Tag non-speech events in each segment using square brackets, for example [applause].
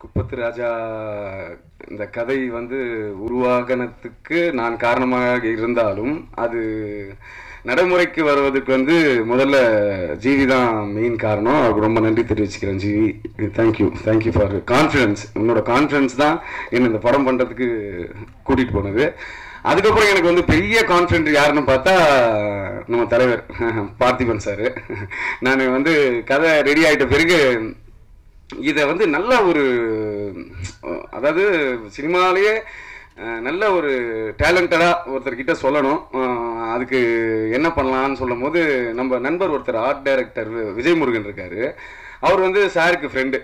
குப்பத்து ராஜா இந்த கதை வந்து உருவாகனத்துக்கு நான் காரணமாக இருந்தாலும் அது நடைமுறைக்கு வருவதற்கு வந்து முதல்ல ஜிவி தான் மெயின் காரணம். அவருக்கு ரொம்ப நன்றி தெரிவிச்சுக்கிறேன் GV. Thank you thank you for confidence உன்னோட கான்ஃபிடன்ஸ் தான் என்னை இந்த படம் பண்ணுறதுக்கு கூட்டிகிட்டு போனது. அதுக்கப்புறம் எனக்கு வந்து பெரிய கான்ஃபிடென்ட் யாருன்னு பார்த்தா நம்ம தலைவர் [laughs] பார்த்திபன் சார். நான் வந்து கதை ரெடி ஆகிட்ட பிறகு இதை வந்து நல்ல ஒரு அதாவது சினிமாலேயே நல்ல ஒரு டேலண்டடாக ஒருத்தர்கிட்ட சொல்லணும். அதுக்கு என்ன பண்ணலான்னு சொல்லும் போது நம்ம நண்பர் ஒருத்தர் ஆர்ட் டைரக்டர் விஜய் முருகன் இருக்காரு. அவர் வந்து சாருக்கு ஃப்ரெண்டு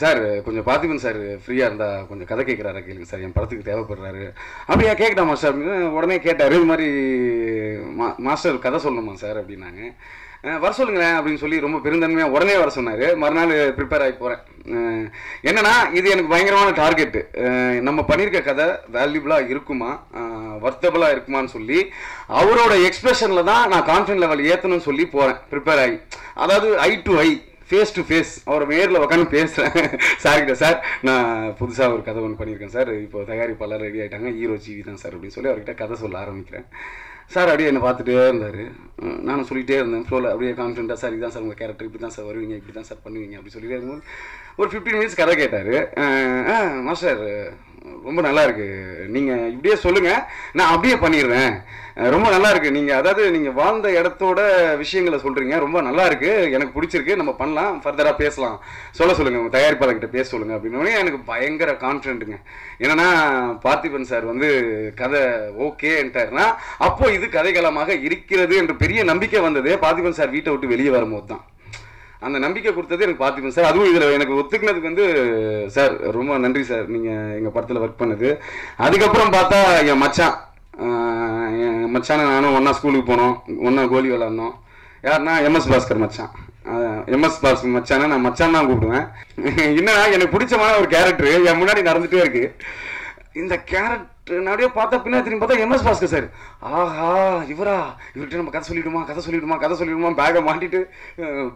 சார் கொஞ்சம் பார்த்திபன் சார். ஃப்ரீயாக இருந்தால் கொஞ்சம் கதை கேட்குறாரு கேளுங்க சார். என் படத்துக்கு தேவைப்படுறாரு. அப்படியா கேட்கட்டா சார்? அப்படின்னு உடனே கேட்டார். இது மாதிரி மா மாஸ்டர் கதை சொல்லணுமா சார்? அப்படின்னாங்க. வர சொல்லுங்களேன் அப்படின்னு சொல்லி ரொம்ப பெருந்தன்மையாக உடனே வர சொன்னார். மறுநாள் ப்ரிப்பேர் ஆகி போகிறேன் என்னன்னா இது எனக்கு பயங்கரமான டார்கெட்டு நம்ம பண்ணியிருக்க கதை வேல்யூபிளாக இருக்குமா? வர்த்தபுளாக இருக்குமான்னு சொல்லி அவரோட எக்ஸ்பிரஷனில் தான் நான் கான்ஃபிடன்ட் லெவல் ஏற்றணும்னு சொல்லி போகிறேன் ப்ரிப்பேர் ஆகி. அதாவது eye to eye face to face அவர் நேரில் உட்காந்து பேசுகிறேன் சார்கிட்ட சார் நான் புதுசாக ஒரு கதை ஒன்று பண்ணியிருக்கேன் சார் இப்போ தயாரிப்பாளர் ரெடி ஆகிட்டாங்க ஹீரோ ஜிவி தான் சார் அப்படின்னு சொல்லி அவர்கிட்ட கதை சொல்ல ஆரம்பிக்கிறேன். சார் அப்படியே என்னை பார்த்துட்டே இருந்தார். நானும் சொல்லிகிட்டே இருந்தேன் ஃப்ளோவில் அப்படியே கான்ஃபிடண்ட்டாக சார் இதுதான் சார் உங்கள் கேரக்டர் இப்படி தான் சார் வருவீங்க இப்படி தான் சார் பண்ணுவீங்க அப்படின்னு சொல்லிட்டே இருக்கும்போது ஒரு ஃபிஃப்டீன் மினிட்ஸ் கதை கேட்டார். மாஸ்டர் ரொம்ப நல்லா இருக்கு. நீங்கள் இப்படியே சொல்லுங்கள் நான் அப்படியே பண்ணிடுறேன். ரொம்ப நல்லா இருக்கு. நீங்கள் அதாவது நீங்கள் வாழ்ந்த இடத்தோட விஷயங்களை சொல்கிறீங்க ரொம்ப நல்லா இருக்கு. எனக்கு பிடிச்சிருக்கு. நம்ம பண்ணலாம். ஃபர்தராக பேசலாம். சொல்ல சொல்லுங்கள் உங்க தயாரிப்பாளர்கிட்ட பேச சொல்லுங்க அப்படின்னு எனக்கு பயங்கர கான்ஃபிடென்ட்டுங்க என்னன்னா பார்த்திபன் சார் வந்து கதை ஓகேன்ட்டாருன்னா அப்போ இது கதைகளமாக இருக்கிறது என்று பெரிய நம்பிக்கை வந்தது. பார்த்திபன் சார் வீட்டை விட்டு வெளியே வரும்போது தான் அந்த நம்பிக்கை கொடுத்தது எனக்கு பார்த்துப்பேன் சார் அதுவும் இதில் எனக்கு ஒத்துக்கினதுக்கு வந்து சார் ரொம்ப நன்றி சார். நீங்கள் எங்கள் படத்தில் ஒர்க் பண்ணது. அதுக்கப்புறம் பார்த்தா என் மச்சான் என் மச்சான நானும் ஒன்றா ஸ்கூலுக்கு போனோம். ஒன்றா கோலி விளாட்னோம் யாருன்னா எம்எஸ் பாஸ்கர் மச்சான். எம்எஸ் பாஸ்கர் மச்சானா நான் மச்சான் தான் கூப்பிடுவேன். [laughs] என்ன எனக்கு பிடிச்சமான ஒரு கேரக்டர் என் முன்னாடி நடந்துகிட்டே இருக்குது இந்த கேரட் அப்படியே பார்த்தா பின்னாடி திரும்பி பார்த்தா எம்எஸ் பாஸ்கர் சார் ஆஹா இவரா? இவர்கிட்ட நம்ம கதை சொல்லிவிடுமா கதை சொல்லிவிடுமா கதை சொல்லிவிடுமா பேக்கை மாட்டிட்டு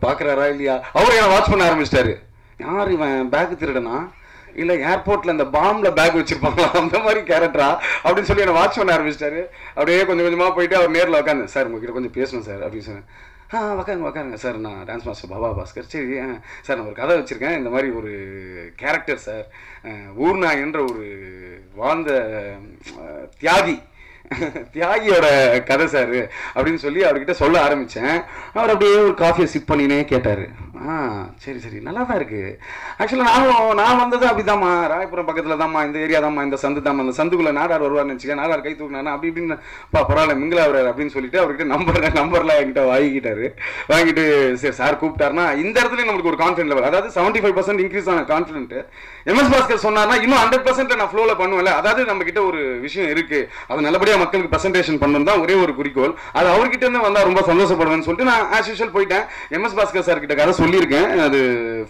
பார்க்குறாரா இல்லையா? அவர் என்ன வாட்ச் பண்ண ஆரம்பிச்சிட்டாரு. யார் இவன்? பேக் திருடனா? இல்லை ஏர்போர்ட்டில் இந்த பாம்ல பேக் வச்சுருப்பாங்களா? அந்த மாதிரி கேரக்டரா அப்படின்னு சொல்லி என்னை வாட்ச் பண்ண ஆரம்பிச்சிட்டாரு. அப்படியே கொஞ்சம் கொஞ்சமாக போயிட்டு அவர் நேரில் உட்காந்து சார் உங்ககிட்ட கொஞ்சம் பேசணும் சார் அப்படின்னு சொன்னேன். ஆ உக்காருங்க உக்காருங்க. சார் நான் டான்ஸ் மாஸ்டர் பாபா பாஸ்கர். சரி சார் நான் ஒரு கதை வச்சுருக்கேன். இந்த மாதிரி ஒரு கேரக்டர் சார். ஊர்னா என்ற ஒரு வாழ்ந்த தியாகி தியாகியோட கதை சார் அப்படின்னு சொல்லி அவர்கிட்ட சொல்ல ஆரம்பித்தேன் அவர் அப்படியே ஒரு காஃபியை சிப் பண்ணினே கேட்டார். ஆ சரி சரி. நல்லா தான் இருக்குது ஆக்சுவலாக நானும் நான் வந்தது அப்படிதாம்மா. ராயபுரம் பக்கத்தில் தாம்மா இந்த ஏரியா தாம்மா இந்த சந்து தாம்மா இந்த சந்துக்குள்ளே நாடார் வருவார்னு வச்சுக்க நாடார் கை தூக்குனானா அப்படி இப்படின்னு பா பரவாயில்ல மிங்கில் அவரார் அப்படின்னு சொல்லிட்டு அவர்கிட்ட நம்பர் நம்பர்லாம் என்கிட்ட வாங்கிக்கிட்டாரு. வாங்கிட்டு சரி சார் கூப்பிட்டாருன்னா இந்த இடத்துல நம்மளுக்கு ஒரு கான்ஃபிடன்ட் லெவல் அதாவது செவன்ட்டி ஃபைவ் பர்சன்ட் இன்க்ரீஸ் ஆன கான்ஃபிடென்ட் எம்எஸ் பாஸ்கர் சொன்னார்னா இன்னும் ஹண்ட்ரட் பர்சன்ட் நான் ஃப்ளோவில் பண்ணுவேன்ல. அதாவது நம்ம கிட்ட ஒரு விஷயம் இருக்கு. அது நல்லபடியாக மக்களுக்கு ப்ரெசன்டேஷன் பண்ணணும் தான் ஒரே ஒரு குறிக்கோள். அது அவர்கிட்ட இருந்து வந்தா ரொம்ப சந்தோஷப்படுவேன்னு சொல்லிட்டு நான் ஆஸ் யூஷுவல் போயிட்டேன். எம்எஸ் பாஸ்கர் சார் கிட்ட கதை சொல்லியிருக்கேன். அது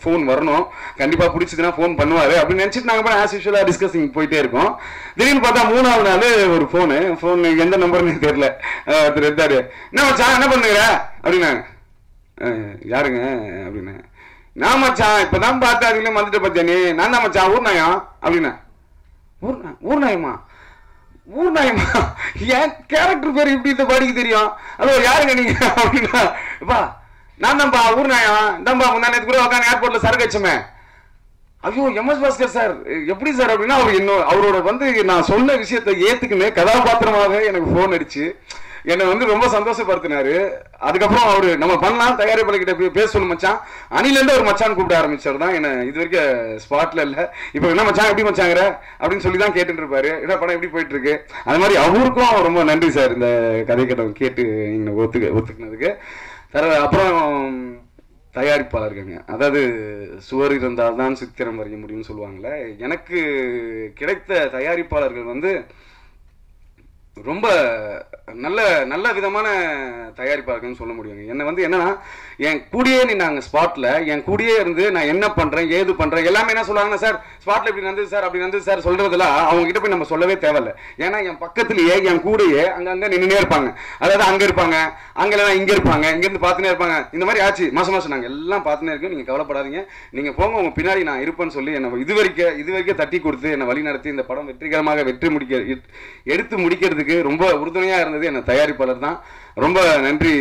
ஃபோன் வரணும். கண்டிப்பாக பிடிச்சதுன்னா ஃபோன் பண்ணுவார். அப்படின்னு நினச்சிட்டு நாங்கள் போய் ஆஸ் யூஷுவலாக டிஸ்கஸிங் போயிட்டே இருக்கோம். திடீர்னு பார்த்தா மூணாவது நாள் ஒரு ஃபோனு ஃபோன் எந்த நம்பர்னு தெரியல. அஹ் ஒருத்தர் எடுத்தாரு என்ன மச்சான் என்ன பண்ணுகிற அப்படின்னாங்க. யாருங்க? அப்படின்னு. நான் மச்சான் இப்போதான் பார்த்தா அதுலயும் மறந்துட்டு பார்த்தேன் நீ நான் தான் மச்சான் ஊர் நாயா? அப்படின்னா. ஊர் நா- ஊர் நாயமா ஊர் என் கேரக்டர் பேர் இப்படி இந்த பாடிக்கு தெரியும். அதோ யாருங்க நீங்க? அப்படின்னா பா நான் தான்பா ஊர் நாயம் தான்பா முந்தா கூட உட்காந்து ஏர்போர்ட்ல சரக்கு வச்சுமே. ஐயோ எம்எஸ் பாஸ்கர் சார் எப்படி சார் அப்படின்னா அவர் இன்னும் அவரோட வந்து நான் சொன்ன விஷயத்தை ஏத்துக்குன்னு கதாபாத்திரமாக எனக்கு ஃபோன் அடிச்சு என்னை வந்து ரொம்ப சந்தோஷப்படுத்தினாரு. அதுக்கப்புறம் அவரு நம்ம பண்ணலாம் தயாரிப்பாளர்கிட்ட போய் பேசணும் மச்சான். அணிலேருந்து ஒரு மச்சான் கூப்பிட ஆரம்பிச்சார் தான் என்ன இது வரைக்கும் ஸ்பாட்ல இல்லை. இப்போ என்ன மச்சான் எப்படி மச்சாங்கிற? அப்படின்னு சொல்லி தான் கேட்டுட்டு இருப்பாரு. என்ன படம் எப்படி போயிட்டு இருக்கு அது மாதிரி அவருக்கும் ரொம்ப நன்றி சார் இந்த கதை கேட்டவங்க கேட்டு என்னை ஒத்துக்க ஒத்துக்கினதுக்கு. தர அப்புறம் தயாரிப்பாளருங்க அதாவது சுவர் இருந்தால் தான் சித்திரம் வரைய முடியும்னு சொல்லுவாங்கல்ல. எனக்கு கிடைத்த தயாரிப்பாளர்கள் வந்து ரொம்ப நல்ல நல்ல விதமான தயாரிப்பாக இருக்குன்னு சொல்ல முடியுங்க. என்னை வந்து என்னன்னா என் கூடயே நாங்கள் ஸ்பாட்டில் என் கூடயே இருந்து நான் என்ன பண்ணுறேன் ஏது பண்ணுறேன் எல்லாமே என்ன சொல்லுவாங்கன்னா சார் ஸ்பாட்டில் இப்படி நடந்தது சார் அப்படி நடந்தது சார் சொல்றதெல்லாம் அவங்க கிட்ட போய் நம்ம சொல்லவே தேவையில்ல. ஏன்னா என் பக்கத்துலேயே என் கூடயே அங்கங்கே நின்றுனே இருப்பாங்க. அதாவது அங்கே இருப்பாங்க அங்கே இங்கே இருப்பாங்க இங்கேருந்து பார்த்துன்னே பார்த்துனே இருப்பாங்க. இந்த மாதிரி ஆச்சு மாதம் மாதம் நாங்கள் எல்லாம் பார்த்துனே இருக்கோம். நீங்கள் கவலைப்படாதீங்க. நீங்கள் போங்க உங்கள் பின்னாடி நான் இருப்பேன்னு சொல்லி என்னை இது வரைக்கும் இது வரைக்கும் தட்டி கொடுத்து என்னை வழி நடத்தி இந்த படம் வெற்றிகரமாக வெற்றி முடிக்க எடுத்து முடிக்கிறதுக்கு ரொம்ப உறுதுணையாக இருந்தது என்ன தயாரிப்பாளர் தான். ரொம்ப நன்றி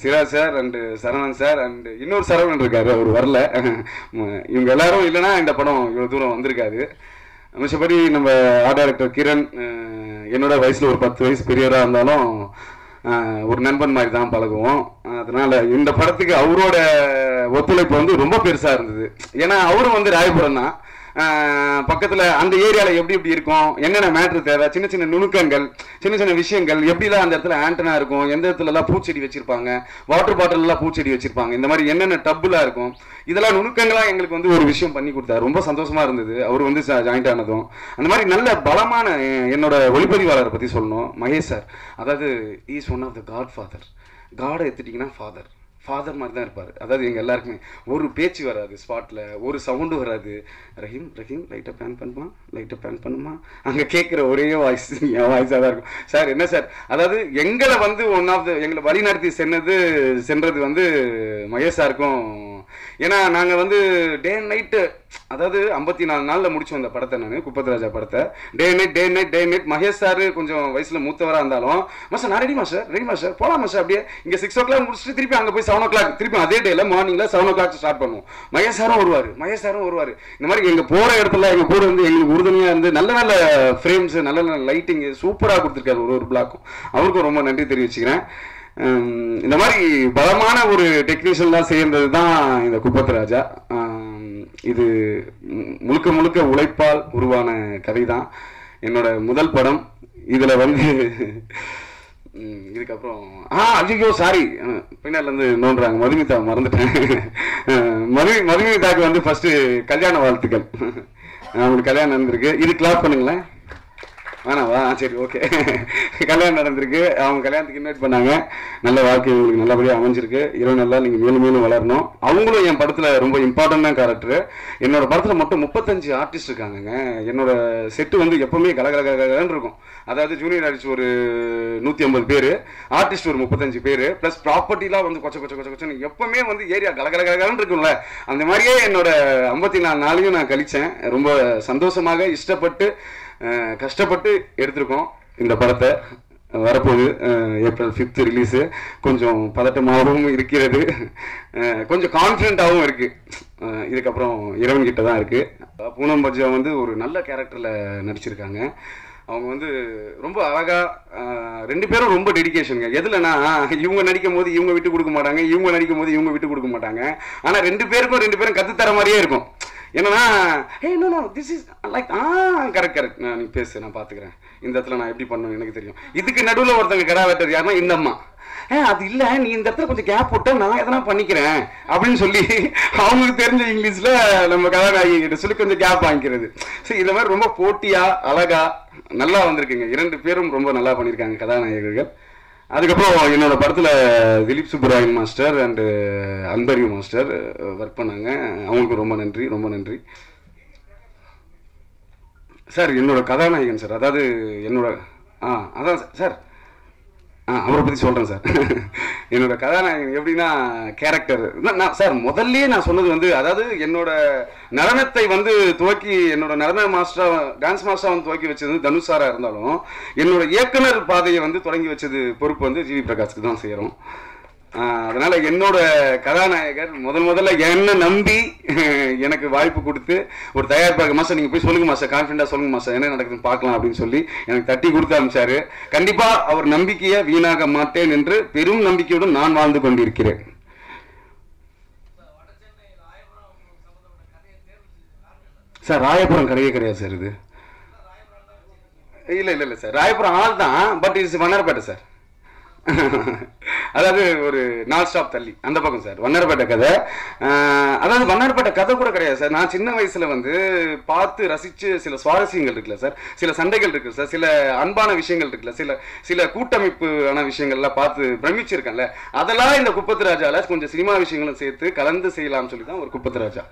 Siraj sir and Saravanan sir and இன்னொரு சரவணன் இருக்காரு அவர் வரல. [laughs] இவங்க எல்லாரும் இல்லைன்னா இந்த படம் இவ்வளோ தூரம் வந்திருக்காது. மிச்சபடி நம்ம ஆர்ட் டைரக்டர் கிரண் என்னோட வயசில் ஒரு பத்து வயசு பெரியவராக இருந்தாலும் ஒரு நண்பன் மாதிரி தான் பழகுவோம். அதனால இந்த படத்துக்கு அவரோட ஒத்துழைப்பு வந்து ரொம்ப பெருசாக இருந்தது. ஏன்னா அவரும் வந்து ராயபுரம் தான். பக்கத்தில் அந்த ஏரியாவில் எப்படி எப்படி இருக்கும்? என்னென்ன மேட்ரு தேவை? சின்ன சின்ன நுணுக்கங்கள் சின்ன சின்ன விஷயங்கள் எப்படிலாம் அந்த இடத்துல ஆண்டனா இருக்கும்? எந்த இடத்துலலாம் பூச்செடி வச்சுருப்பாங்க? வாட்டர் பாட்டிலெலாம் பூச்செடி வச்சுருப்பாங்க. இந்த மாதிரி என்னென்ன டப்புலாம் இருக்கும்? இதெல்லாம் நுணுக்கங்களாக எங்களுக்கு வந்து ஒரு விஷயம் பண்ணி கொடுத்தாரு. ரொம்ப சந்தோஷமாக இருந்தது. அவர் வந்து ஜாயிண்ட் ஆனதும். அந்த மாதிரி நல்ல பலமான என்னோட ஒளிப்பதிவாளரை பற்றி சொல்லணும். மகேஷ் சார். அதாவது is one of the godfather காடை எடுத்துட்டிங்கன்னா ஃபாதர் ஃபாதர் மாதிரி தான் இருப்பார். அதாவது எங்கள் எல்லாருக்குமே ஒரு பேச்சு வராது ஸ்பாட்டில் ஒரு சவுண்டு வராது. ரஹீம் ரஹீம் லைட்டாக பேன் பண்ணுமா? லைட்டாக பேன் பண்ணுமா? அங்கே கேட்குற ஒரே வாய்ஸ் என் வாய்ஸாக தான் இருக்கும். சார் என்ன சார் அதாவது எங்களை வந்து ஒன் ஆஃப் த எங்களை வழி நடத்தி சென்னது சென்றது வந்து மகேஷ் சாருக்கும் ஏன்னா நாங்கள் வந்து டே அண்ட் நைட்டு அதாவது ஐம்பத்தி நாலு நாளில் முடிச்சோம் அந்த படத்தை நான் குப்பத்ராஜா படத்தை. Day night day night day night Mahesh sir கொஞ்சம் வயசில் மூத்தவராக இருந்தாலும் மாஸ்டர் நான் ரெடிமா சார் ரெடிமா சார் போகலாமா சார் அப்படியே இங்கே சிக்ஸ் ஓ கிளாக் முடிச்சுட்டு திருப்பி அங்கே போய் செவன் ஓ கிளாக் திருப்பி அதே டேல மார்னிங்கில் செவன் ஓ கிளாக் ஸ்டார்ட் பண்ணுவோம். மகேஷ் சாரும் வருவார் மகேஷ் சாரும் வருவார். இந்த மாதிரி எங்கள் போகிற இடத்துல எங்கள் கூட வந்து எங்களுக்கு உறுதுணையாக இருந்து நல்ல நல்ல ஃப்ரேம்ஸ் நல்ல நல்ல லைட்டிங் சூப்பராக கொடுத்துருக்காரு ஒரு ஒரு பிளாக்கும் அவருக்கும் ரொம்ப நன்றி தெரிவிச்சுக்கிறேன். இந்த மாதிரி பலமான ஒரு டெக்னீஷியன்லாம் சேர்ந்தது தான் இந்த குப்பத்ராஜா இது முழுக்க முழுக்க உழைப்பால் உருவான கதை தான் என்னோட முதல் படம். இதில் வந்து இதுக்கப்புறம் ஆ ஐயோ சாரி பின்னால இருந்து நோண்டுறாங்க. மதுமிதா மறந்துட்டேன். மது மதுமிதாக்கு வந்து ஃபஸ்ட்டு கல்யாண வாழ்த்துக்கள். அவங்களுக்கு கல்யாணம் நடந்திருக்கு. இது கிளாப் பண்ணுங்களேன். வேணாவா சரி ஓகே கல்யாணம் நடந்திருக்கு. அவங்க கல்யாணத்துக்கு இன்வைட் பண்ணாங்க. நல்ல வாழ்க்கை உங்களுக்கு நல்லபடியாக அமைஞ்சிருக்கு. இரவு நல்லா நீங்கள் மேலும் மேலும் வளரணும். அவங்களும் என் படத்தில் ரொம்ப இம்பார்ட்டண்டான கேரக்டர் என்னோட படத்தில் மட்டும் முப்பத்தஞ்சு ஆர்டிஸ்ட் இருக்காங்கங்க. என்னோட செட்டு வந்து எப்பவுமே கலகலகலகலன்னு இருக்கும். அதாவது ஜூனியர் ஆர்டிஸ்ட் ஒரு நூற்றி ஐம்பது பேர் ஆர்டிஸ்ட் ஒரு முப்பத்தஞ்சு பேர் ப்ளஸ் ப்ராப்பர்ட்டிலாம் வந்து கொச்ச கொச்ச கொச்ச கொச்சன்னு எப்பவுமே வந்து ஏரியா கலகல இருக்கும்ல. அந்த மாதிரியே என்னோட ஐம்பத்தி நாலு நாளையும் நான் கழிச்சேன். ரொம்ப சந்தோஷமாக இஷ்டப்பட்டு கஷ்டப்பட்டு எடுத்திருக்கோம் இந்த படத்தை. வரப்போகுது ஏப்ரல் ஃபிஃப்த் ரிலீஸு கொஞ்சம் பதட்டமாகவும் இருக்கிறது. கொஞ்சம் கான்ஃபிடென்ட்டாகவும் இருக்குது இதுக்கப்புறம் இறைவன் கிட்ட தான் இருக்குது பூனம் பஜ்ஜா வந்து ஒரு நல்ல கேரக்டரில் நடிச்சிருக்காங்க. அவங்க வந்து ரொம்ப அழகாக ரெண்டு பேரும் ரொம்ப டெடிக்கேஷனுங்க எதுலனா இவங்க நடிக்கும் போது இவங்க விட்டு கொடுக்க மாட்டாங்க இவங்க நடிக்கும் போது இவங்க விட்டு கொடுக்க மாட்டாங்க. ஆனால் ரெண்டு பேருக்கும் ரெண்டு பேரும் கற்றுத்தர மாதிரியே இருக்கும். என்னன்னா hey no no this is like ah correct correct நான் நீ பேசு நான் பாத்துக்கிறேன். இந்த இடத்துல நான் எப்படி பண்ணணும் எனக்கு தெரியும். இதுக்கு நடுவில் ஒருத்தங்க கடா வெட்டது யாருன்னா இந்த அம்மா. ஏ அது இல்ல நீ இந்த இடத்துல கொஞ்சம் கேப் போட்டா நான் எதனா பண்ணிக்கிறேன். அப்படின்னு சொல்லி அவங்களுக்கு தெரிஞ்ச இங்கிலீஷ்ல நம்ம கதாநாயகி கிட்ட சொல்லி கொஞ்சம் கேப் வாங்கிக்கிறது. சரி இந்த மாதிரி ரொம்ப போட்டியா அழகா நல்லா வந்திருக்குங்க. இரண்டு பேரும் ரொம்ப நல்லா பண்ணியிருக்காங்க கதாநாயகர்கள். அதுக்கப்புறம் என்னோட படத்தில் Dileep Subbarayan master and Anbariv master work பண்ணாங்க. அவங்களுக்கு ரொம்ப நன்றி ரொம்ப நன்றி. சார் என்னோட கதாநாயகன் சார் அதாவது என்னோட ஆ அதான் சார் சார் அவரை பற்றி சொல்கிறேன் சார். என்னோட கதாநாயகன் எப்படின்னா கேரக்டர் நான் சார் முதல்லயே நான் சொன்னது வந்து அதாவது என்னோட நடனத்தை வந்து துவக்கி என்னோட நடன மாஸ்டராக டான்ஸ் மாஸ்டராக வந்து துவக்கி வச்சது வந்து தனுஷாராக இருந்தாலும் என்னோட இயக்குனர் பாதையை வந்து தொடங்கி வச்சது பொறுப்பு வந்து ஜிவி பிரகாஷ்க்கு தான் செய்கிறோம் அதனால என்னோட கதாநாயகர் முதல் முதல்ல என்ன நம்பி [laughs] எனக்கு வாய்ப்பு கொடுத்து ஒரு தயாரிப்பாக மாசம் நீங்க போய் சொல்லுங்க மாஸ்டர் கான்ஃபிடண்டா சொல்லுங்க மாசம் என்ன நடக்குதுன்னு பார்க்கலாம் அப்படின்னு சொல்லி எனக்கு தட்டி கொடுத்து அனுப்பிச்சாரு. கண்டிப்பா அவர் நம்பிக்கையை வீணாக மாட்டேன் என்று பெரும் நம்பிக்கையுடன் நான் வாழ்ந்து கொண்டிருக்கிறேன். சார் ராயபுரம் கிடையவே கிடையாது சார் இது. இல்லை இல்லை இல்லை சார் ராயபுரம் ஆள் தான் பட் இட்ஸ் வண்ணாரப்பேட்டை சார் அதாவது ஒரு நால் ஸ்டாப் தள்ளி. அந்த பக்கம் சார் வண்ணாரப்பேட்டை கதை. அதாவது வண்ணாரப்பேட்டை கதை கூட கிடையாது சார் நான் சின்ன வயசுல வந்து பார்த்து ரசிச்சு சில சுவாரஸ்யங்கள் இருக்குல்ல சார் சில சண்டைகள் இருக்கு சார் சில அன்பான விஷயங்கள் இருக்குல்ல சில சில கூட்டமைப்பான விஷயங்கள்லாம் பார்த்து பிரமிச்சிருக்கேன்ல. அதெல்லாம் இந்த குப்பத்து ராஜால கொஞ்சம் சினிமா விஷயங்களும் சேர்த்து கலந்து செய்யலாம்னு சொல்லி தான் ஒரு குப்பத்து ராஜா.